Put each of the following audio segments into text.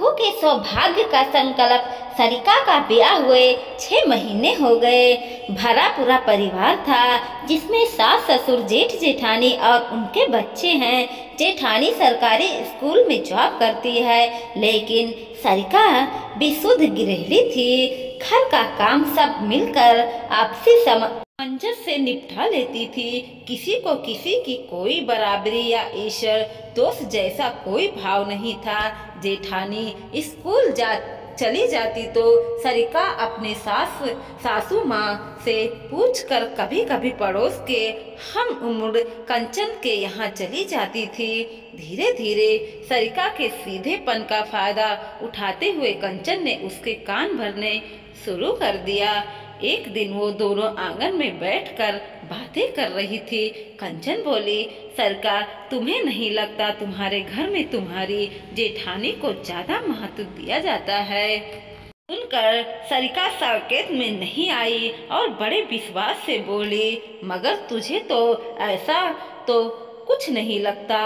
बहू के सौभाग्य का संकल्प सरिका का ब्याह हुए छह महीने हो गए। भरा पूरा परिवार था, जिसमें सास ससुर जेठ जेठानी और उनके बच्चे हैं। जेठानी सरकारी स्कूल में जॉब करती है, लेकिन सरिका विशुद्ध गृहिणी थी। घर का काम सब मिलकर आपसी सम मंजर से निपटा लेती थी। किसी को किसी की कोई बराबरी या ईश्वर, दोस्त जैसा कोई भाव नहीं था। जेठानी स्कूल जा चली जाती तो सरिका अपने सास, सासू माँ से पूछकर कभी कभी पड़ोस के हम उम्र कंचन के यहाँ चली जाती थी। धीरे धीरे सरिका के सीधेपन का फ़ायदा उठाते हुए कंचन ने उसके कान भरने शुरू कर दिया। एक दिन वो दोनों आँगन में बैठकर बातें कर रही थी। कंचन बोली सरकार तुम्हें नहीं लगता तुम्हारे घर में तुम्हारी जेठानी को ज़्यादा महत्व दिया जाता है? सुनकर सरिका साकेत में नहीं आई और बड़े विश्वास से बोली, मगर तुझे तो ऐसा तो कुछ नहीं लगता।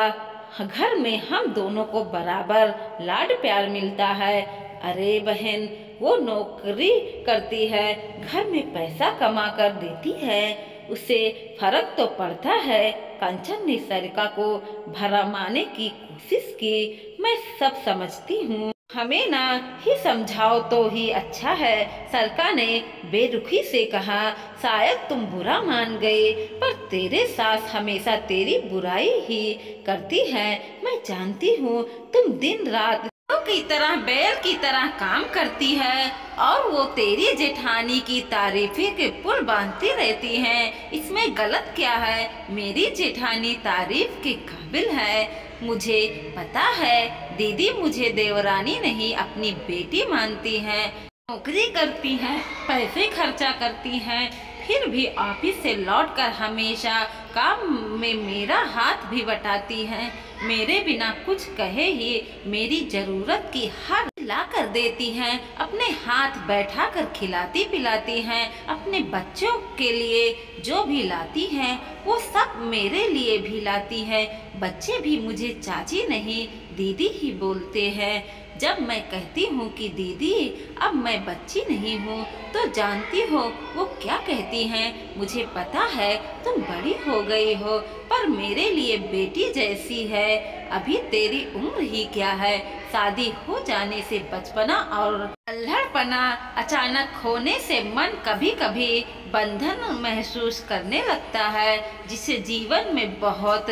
घर में हम दोनों को बराबर लाड प्यार मिलता है। अरे बहन, वो नौकरी करती है, घर में पैसा कमा कर देती है। उसे फ़र्क तो पड़ता है कंचन ने सरिका को भरमाने की कोशिश की। मैं सब समझती हूँ। हमें ना ही समझाओ तो ही अच्छा है। सरका ने बेरुखी से कहा शायद तुम बुरा मान गए, पर तेरे सास हमेशा तेरी बुराई ही करती है। मैं जानती हूँ तुम दिन रात की तरह, बैल की तरह काम करती है, और वो तेरी जेठानी की तारीफे के पुल बांधती रहती हैं। इसमें गलत क्या है? मेरी जेठानी तारीफ़ के काबिल है। मुझे पता है, दीदी मुझे देवरानी नहीं, अपनी बेटी मानती है, नौकरी करती हैं, पैसे खर्चा करती हैं, फिर भी ऑफ़िस से लौटकर हमेशा काम में मेरा हाथ भी बटाती हैं। मेरे बिना कुछ कहे ही मेरी ज़रूरत की हर ला कर देती हैं, अपने हाथ बैठा कर खिलाती पिलाती हैं, अपने बच्चों के लिए जो भी लाती हैं, वो सब मेरे लिए भी लाती हैं। बच्चे भी मुझे चाची नहीं, दीदी ही बोलते हैं। जब मैं कहती हूँ कि दीदी, अब मैं बच्ची नहीं हूँ तो जानती हो वो क्या कहती हैं? मुझे पता है तुम बड़ी हो गई हो, पर मेरे लिए बेटी जैसी है। अभी तेरी उम्र ही क्या है? शादी हो जाने से बचपना और अल्हड़पना, अचानक होने से मन कभी कभी बंधन महसूस करने लगता है, जिसे जीवन में बहुत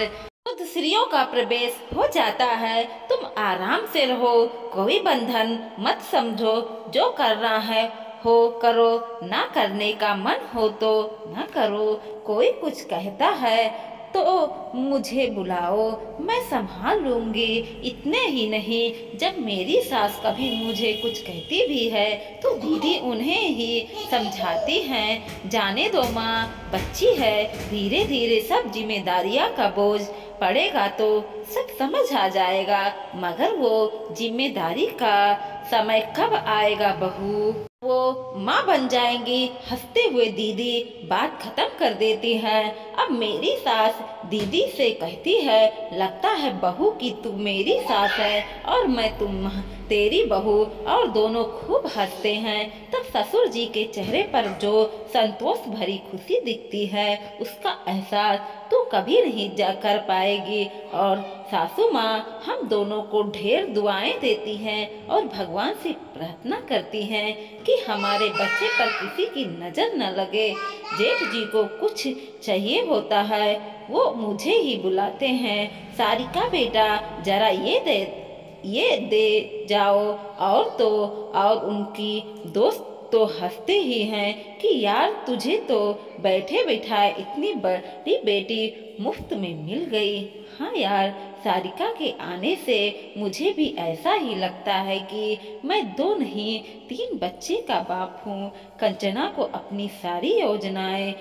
स्त्रियों का प्रवेश हो जाता है। तुम आराम से रहो, कोई बंधन मत समझो। जो करना है, हो करो। ना करने का मन हो तो ना करो। कोई कुछ कहता है तो मुझे बुलाओ, मैं संभाल लूँगी। इतने ही नहीं, जब मेरी सास कभी मुझे कुछ कहती भी है तो दीदी उन्हें ही समझाती हैं। जाने दो माँ, बच्ची है धीरे धीरे सब जिम्मेदारियाँ का बोझ पड़ेगा तो सब समझ आ जाएगा, मगर वो ज़िम्मेदारी का समय कब आएगा बहू? वो माँ बन जाएँगी, हँसते हुए दीदी बात खत्म कर देती है। अब मेरी सास दीदी से कहती है, लगता है बहू की तू मेरी सास है और मैं तुम तेरी बहू और दोनों खूब हँसते हैं। तब ससुर जी के चेहरे पर जो संतोष भरी खुशी दिखती है, उसका एहसास तू कभी नहीं जा कर पाएगी। और सासू माँ हम दोनों को ढेर दुआएँ देती हैं और भगवान से प्रार्थना करती हैं कि हमारे बच्चे पर किसी की नज़र न लगे। जेठ जी को कुछ चाहिए होता है, वो मुझे ही बुलाते हैं। सारिका बेटा जरा ये दे ये दे जाओ और तो और उनकी दोस्त तो हँसते ही हैं कि यार तुझे तो बैठे बैठाए इतनी बड़ी बेटी मुफ़्त में मिल गई। हाँ यार, सारिका के आने से मुझे भी ऐसा ही लगता है कि मैं दो नहीं, तीन बच्चे का बाप हूँ। कंचना को अपनी सारी योजनाएँ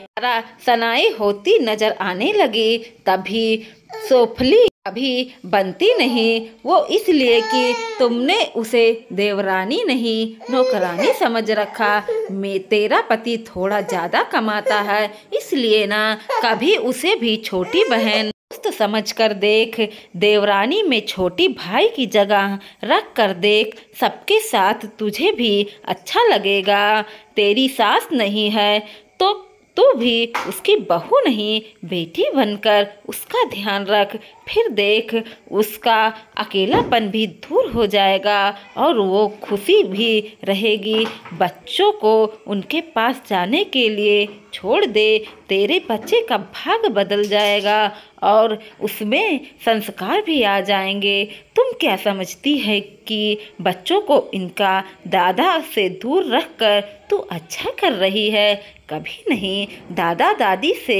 सनाई होती नज़र आने लगी। तभी सोफली अभी बनती नहीं। वो इसलिए कि तुमने उसे देवरानी नहीं, नौकरानी समझ रखा। मैं तेरा पति थोड़ा ज़्यादा कमाता है, इसलिए ना कभी उसे भी छोटी बहन दोस्त समझकर देख। देवरानी में छोटी भाई की जगह रख कर देख। सबके साथ तुझे भी अच्छा लगेगा। तेरी सास नहीं है तो तू भी उसकी बहू नहीं, बेटी बनकर उसका ध्यान रख, फिर देख उसका अकेलापन भी दूर हो जाएगा और वो खुशी भी रहेगी। बच्चों को उनके पास जाने के लिए छोड़ दे, तेरे बच्चे का भाग बदल जाएगा और उसमें संस्कार भी आ जाएँगे। तुम क्या समझती है कि बच्चों को इनका दादा से दूर रखकर तू अच्छा कर रही है। कभी नहीं, दादा दादी से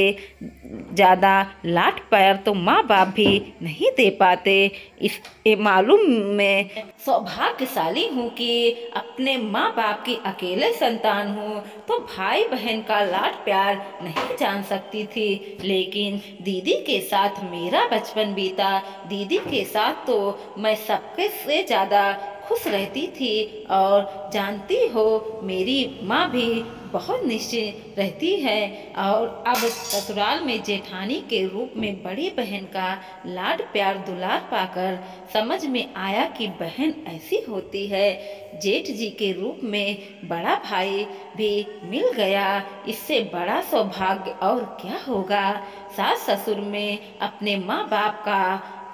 ज़्यादा लाट पैर तो माँ बाप भी नहीं दे पाते। इस मालूम मैं सौभाग्यशाली हूँ कि अपने माँ बाप की अकेले संतान हूँ तो भाई बहन का लाट प्यार नहीं जान सकती थी। लेकिन दीदी के साथ मेरा बचपन बीता। दीदी के साथ तो मैं सबके से ज़्यादा खुश रहती थी और जानती हो मेरी माँ भी बहुत निश्चित रहती है। और अब ससुराल में जेठानी के रूप में बड़ी बहन का लाड प्यार दुलार पाकर समझ में आया कि बहन ऐसी होती है। जेठ जी के रूप में बड़ा भाई भी मिल गया। इससे बड़ा सौभाग्य और क्या होगा? सास ससुर में अपने माँ बाप का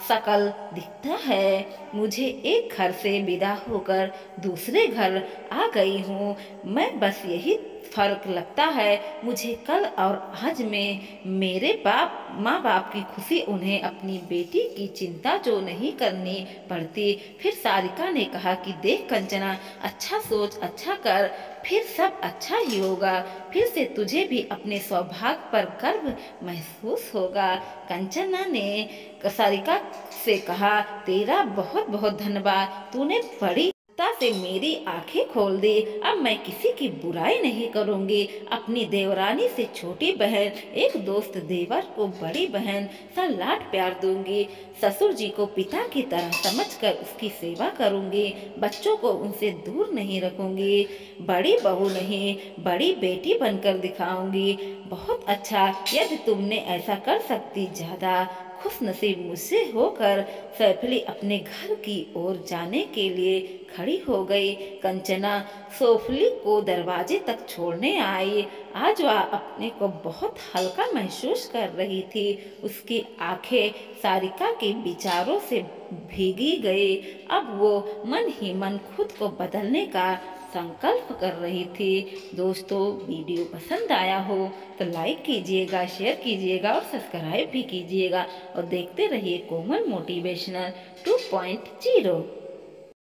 सकल दिखता है। मुझे एक घर से विदा होकर दूसरे घर आ गई हूँ। मैं बस यही फ़र्क लगता है। मुझे कल और आज में मेरे बाप, माँ बाप की खुशी उन्हें अपनी बेटी की चिंता जो नहीं करनी पड़ती। फिर सारिका ने कहा कि देख कंचना अच्छा सोच अच्छा कर, फिर सब अच्छा ही होगा। फिर से तुझे भी अपने सौभाग्य पर गर्व महसूस होगा। कंचना ने सारिका से कहा, तेरा बहुत बहुत धन्यवाद। तूने बड़ी से मेरी आँखें खोल दे। अब मैं किसी की बुराई नहीं करूँगी। अपनी देवरानी से छोटी बहन, एक दोस्त देवर को बड़ी बहन सा लाड प्यार दूँगी। ससुर जी को पिता की तरह समझकर उसकी सेवा करूँगी। बच्चों को उनसे दूर नहीं रखूँगी। बड़ी बहू नहीं, बड़ी बेटी बनकर दिखाऊँगी। बहुत अच्छा यदि तुमने ऐसा कर सकती ज़्यादा। खुश नसीब मुझसे होकर सैफली अपने घर की ओर जाने के लिए खड़ी हो गई। कंचना सोफली को दरवाजे तक छोड़ने आई। आज वह अपने को बहुत हल्का महसूस कर रही थी। उसकी आँखें सारिका के विचारों से भीगी गई। अब वो मन ही मन खुद को बदलने का संकल्प कर रही थी। दोस्तों, वीडियो पसंद आया हो तो लाइक कीजिएगा शेयर कीजिएगा और सब्सक्राइब भी कीजिएगा और देखते रहिए Komal motivational two point zero